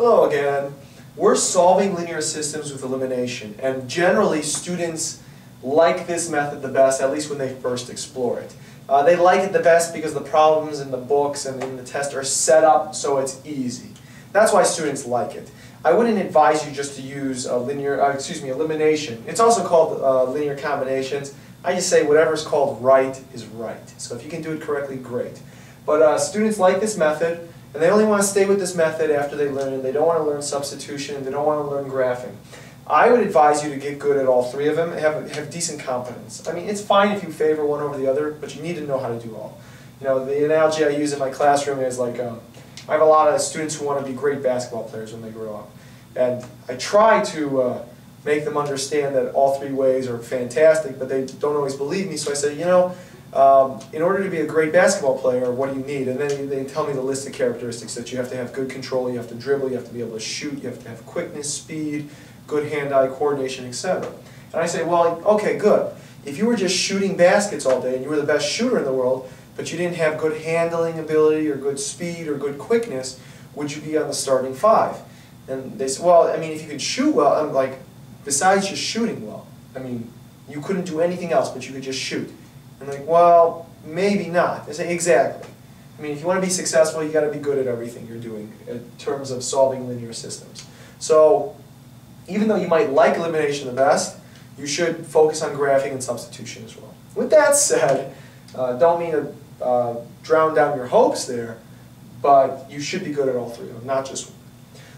Hello again. We're solving linear systems with elimination, and generally students like this method the best, at least when they first explore it. Uh, they like it the best because the problems in the books and in the test are set up so it's easy. That's why students like it. I wouldn't advise you just to use a linear, uh, excuse me, elimination. It's also called uh, linear combinations. I just say whatever's called right is right. So if you can do it correctly, great. But uh, students like this method, and they only want to stay with this method after they learn it. They don't want to learn substitution, they don't want to learn graphing. I would advise you to get good at all three of them and have, have decent competence. I mean, it's fine if you favor one over the other, but you need to know how to do all. You know, the analogy I use in my classroom is like, um, I have a lot of students who want to be great basketball players when they grow up. And I try to uh, make them understand that all three ways are fantastic, but they don't always believe me, so I say, you know, um, in order to be a great basketball player, what do you need? And then they tell me the list of characteristics that you have to have good control, you have to dribble, you have to be able to shoot, you have to have quickness, speed, good hand-eye coordination, etc. And I say, well, okay, good. If you were just shooting baskets all day and you were the best shooter in the world, but you didn't have good handling ability or good speed or good quickness, would you be on the starting five? And they say, well, I mean, if you could shoot well, I'm like, besides just shooting well, I mean, you couldn't do anything else, but you could just shoot. I'm like, well, maybe not. They say, exactly. I mean, if you want to be successful, you got to be good at everything you're doing in terms of solving linear systems. So, even though you might like elimination the best, you should focus on graphing and substitution as well. With that said, uh, don't mean to uh, drown down your hopes there, but you should be good at all three of them, not just one.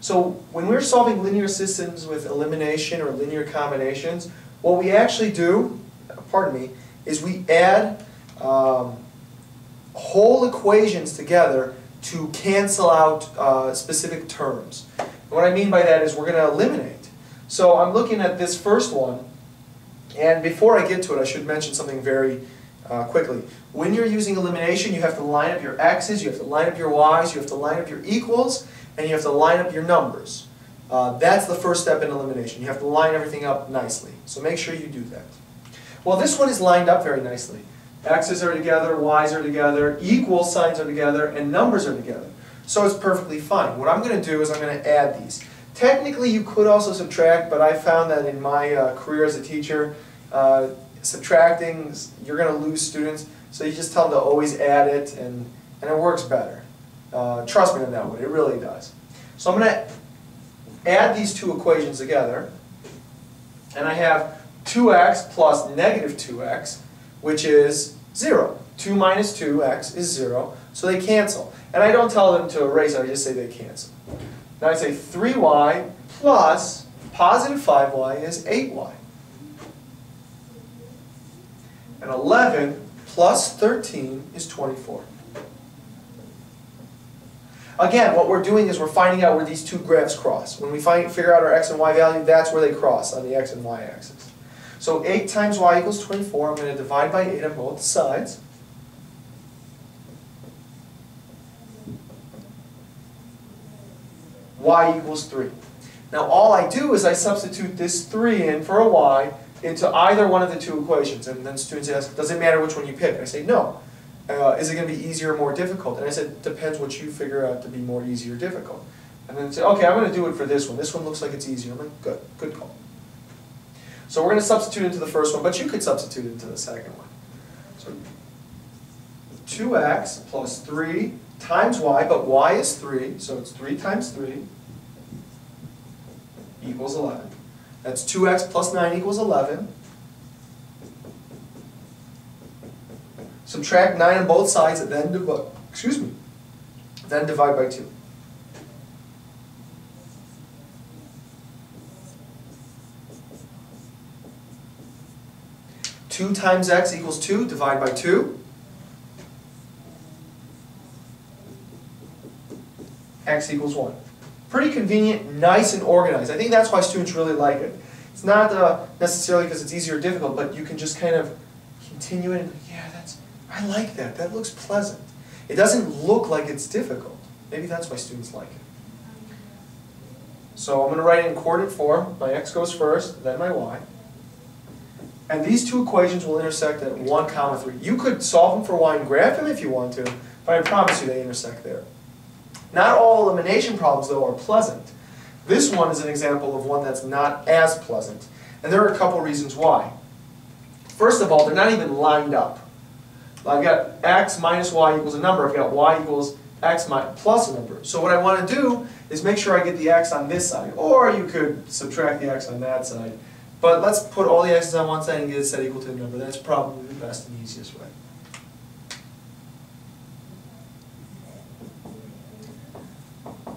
So when we're solving linear systems with elimination or linear combinations, what we actually do, pardon me, is we add um, whole equations together to cancel out uh, specific terms. And what I mean by that is we're going to eliminate. So I'm looking at this first one, and before I get to it, I should mention something very uh, quickly. When you're using elimination, you have to line up your x's, you have to line up your y's, you have to line up your equals, and you have to line up your numbers. Uh, that's the first step in elimination. You have to line everything up nicely. So make sure you do that. Well, this one is lined up very nicely. X's are together, Y's are together, equal signs are together, and numbers are together. So it's perfectly fine. What I'm going to do is I'm going to add these. Technically, you could also subtract, but I found that in my uh, career as a teacher, uh, subtracting, you're going to lose students. So you just tell them to always add it, and, and it works better. Uh, trust me on that one, it really does. So I'm going to add these two equations together, and I have 2x plus negative 2x, which is 0. 2 minus 2x is 0, so they cancel. And I don't tell them to erase I just say they cancel. Now I say 3y plus positive 5y is 8y. And 11 plus 13 is 24. Again, what we're doing is we're finding out where these two graphs cross. When we find, figure out our x and y value, that's where they cross on the x and y axis. So 8 times y equals 24. I'm going to divide by 8 on both sides. y equals 3. Now all I do is I substitute this 3 in for a y into either one of the two equations. And then students ask, does it matter which one you pick? And I say, no. Uh, is it going to be easier or more difficult? And I said, depends what you figure out to be more easy or difficult. And then say, okay, I'm going to do it for this one. This one looks like it's easier. I'm like, good, good call. So we're going to substitute into the first one, but you could substitute into the second one. So 2x plus 3 times y, but y is 3, so it's 3 times 3 equals 11. That's 2x plus 9 equals 11. Subtract 9 on both sides and then excuse me, then divide by 2. Two times x equals two, divide by two. x equals one. Pretty convenient, nice and organized. I think that's why students really like it. It's not uh, necessarily because it's easy or difficult, but you can just kind of continue it and, yeah, that's, I like that, that looks pleasant. It doesn't look like it's difficult. Maybe that's why students like it. So I'm going to write it in coordinate form. My x goes first, then my y. And these two equations will intersect at 1 comma 3. You could solve them for y and graph them if you want to, but I promise you they intersect there. Not all elimination problems, though, are pleasant. This one is an example of one that's not as pleasant. And there are a couple reasons why. First of all, they're not even lined up. I've got x minus y equals a number. I've got y equals x plus a number. So what I want to do is make sure I get the x on this side. Or you could subtract the x on that side. But let's put all the x's on one side and get a set equal to the number. That's probably the best and easiest way.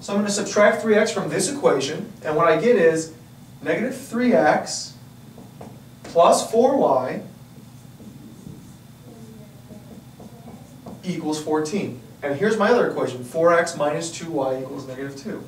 So I'm going to subtract 3x from this equation, and what I get is negative 3x plus 4y equals 14. And here's my other equation, 4x minus 2y equals negative 2.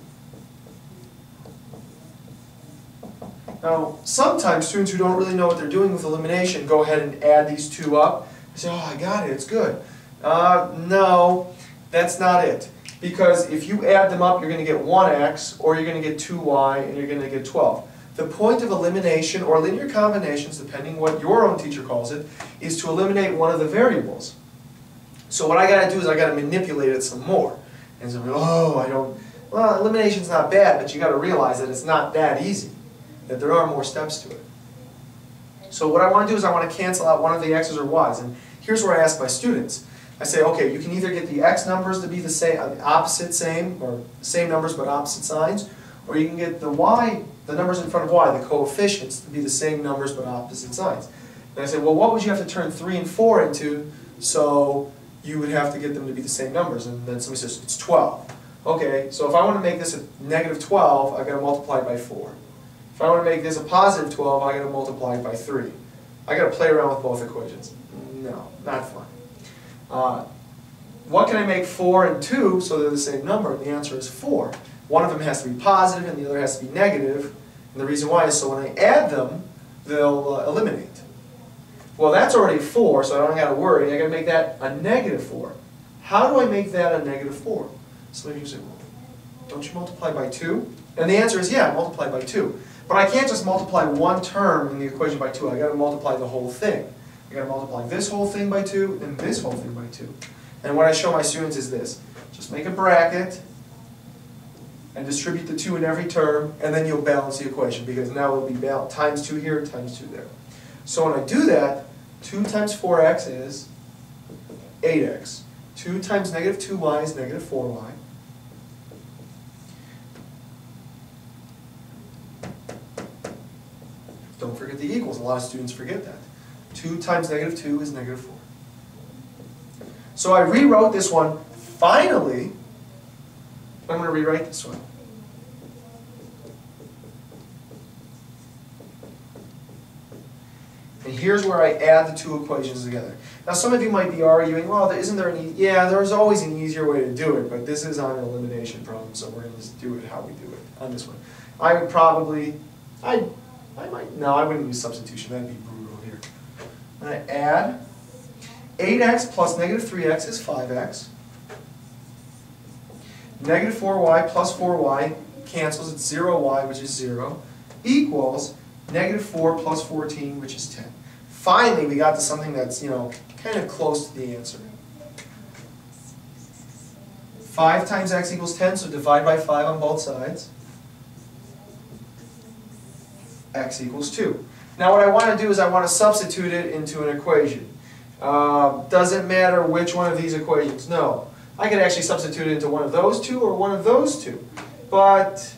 Now, sometimes students who don't really know what they're doing with elimination go ahead and add these two up. They say, oh, I got it, it's good. Uh, no, that's not it. Because if you add them up, you're going to get 1x, or you're going to get 2y, and you're going to get 12. The point of elimination, or linear combinations, depending what your own teacher calls it, is to eliminate one of the variables. So what I got to do is I got to manipulate it some more. And so, oh, I don't, well, elimination's not bad, but you got to realize that it's not that easy, that there are more steps to it. So what I want to do is I want to cancel out one of the x's or y's. And here's where I ask my students. I say, okay, you can either get the x numbers to be the same, uh, opposite same, or same numbers but opposite signs, or you can get the y, the numbers in front of y, the coefficients, to be the same numbers but opposite signs. And I say, well, what would you have to turn 3 and 4 into so you would have to get them to be the same numbers? And then somebody says, it's 12. Okay, so if I want to make this a negative 12, I've got to multiply by 4. If I want to make this a positive 12, I've got to multiply it by 3. I've got to play around with both equations. No, not fun. Uh, what can I make 4 and 2 so they're the same number? And the answer is 4. One of them has to be positive and the other has to be negative. And the reason why is so when I add them, they'll uh, eliminate. Well, that's already 4, so I don't got to worry. i got to make that a negative 4. How do I make that a negative 4? So you say, well, don't you multiply by 2? And the answer is, yeah, multiply by 2. But I can't just multiply one term in the equation by 2. I've got to multiply the whole thing. I've gotta multiply this whole thing by 2 and this whole thing by 2. And what I show my students is this. Just make a bracket and distribute the 2 in every term, and then you'll balance the equation, because now it'll be times 2 here, times 2 there. So when I do that, 2 times 4x is 8x. 2 times negative 2y is negative 4y. Don't forget the equals. A lot of students forget that. 2 times negative 2 is negative 4. So I rewrote this one. Finally, I'm going to rewrite this one. And here's where I add the two equations together. Now some of you might be arguing, well, isn't there any, yeah, there's always an easier way to do it, but this is on an elimination problem, so we're going to just do it how we do it on this one. I would probably, I, I might, no, I wouldn't use substitution, that'd be brutal here. I'm going to add 8x plus negative 3x is 5x. Negative 4y plus 4y cancels, it's 0y, which is 0, equals negative 4 plus 14, which is 10. Finally, we got to something that's, you know, kind of close to the answer. 5 times x equals 10, so divide by 5 on both sides. X equals 2. Now what I want to do is I want to substitute it into an equation. Uh, doesn't matter which one of these equations, no. I could actually substitute it into one of those two or one of those two. But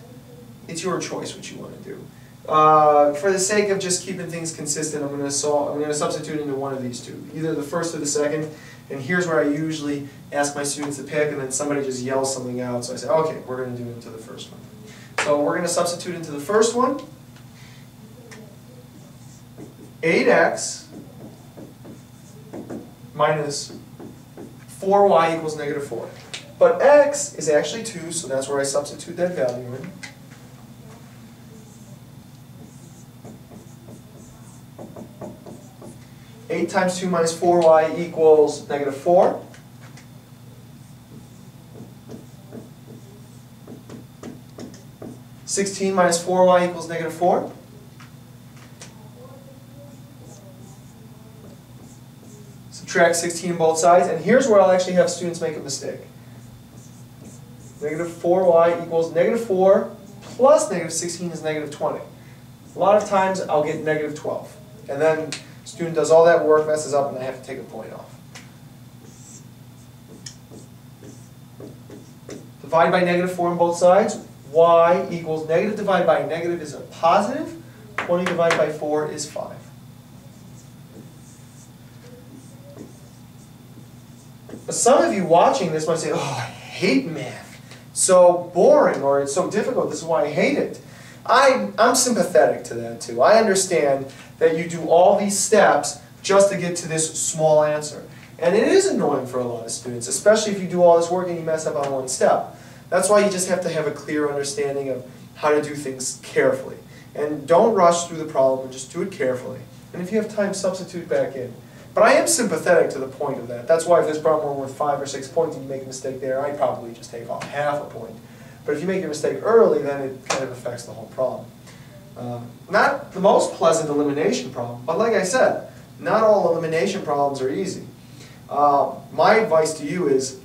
it's your choice what you want to do. Uh, for the sake of just keeping things consistent, I'm going to solve, I'm going to substitute into one of these two, either the first or the second. And here's where I usually ask my students to pick, and then somebody just yells something out. So I say, okay, we're going to do it into the first one. So we're going to substitute into the first one. 8x minus 4y equals negative 4. But x is actually 2, so that's where I substitute that value in. Eight times two minus four y equals negative four. Sixteen minus four y equals negative four. Subtract 16 both sides, and here's where I'll actually have students make a mistake. Negative 4y equals negative 4 plus negative 16 is negative 20. A lot of times I'll get negative 12. And then student does all that work, messes up, and I have to take a point off. Divide by negative 4 on both sides. y equals negative divided by negative is a positive. 20 divided by 4 is 5. Some of you watching this might say, oh, I hate math. So boring or it's so difficult. This is why I hate it. I, I'm sympathetic to that too. I understand that you do all these steps just to get to this small answer. And it is annoying for a lot of students, especially if you do all this work and you mess up on one step. That's why you just have to have a clear understanding of how to do things carefully. And don't rush through the problem, just do it carefully. And if you have time, substitute back in. But I am sympathetic to the point of that. That's why if this problem were worth five or six points and you make a mistake there, I'd probably just take off half a point. But if you make your mistake early, then it kind of affects the whole problem. Uh, not the most pleasant elimination problem, but like I said, not all elimination problems are easy. Uh, my advice to you is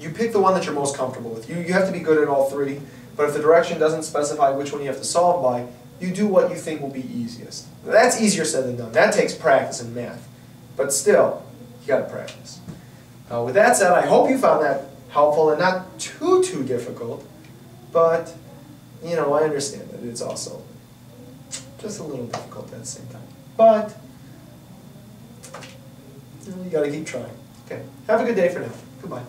you pick the one that you're most comfortable with. You, you have to be good at all three, but if the direction doesn't specify which one you have to solve by, you do what you think will be easiest. That's easier said than done. That takes practice in math. But still, you got to practice. Uh, with that said, I hope you found that helpful and not too, too difficult. But, you know, I understand that it's also just a little difficult at the same time. But, you, know, you got to keep trying. Okay, have a good day for now. Goodbye.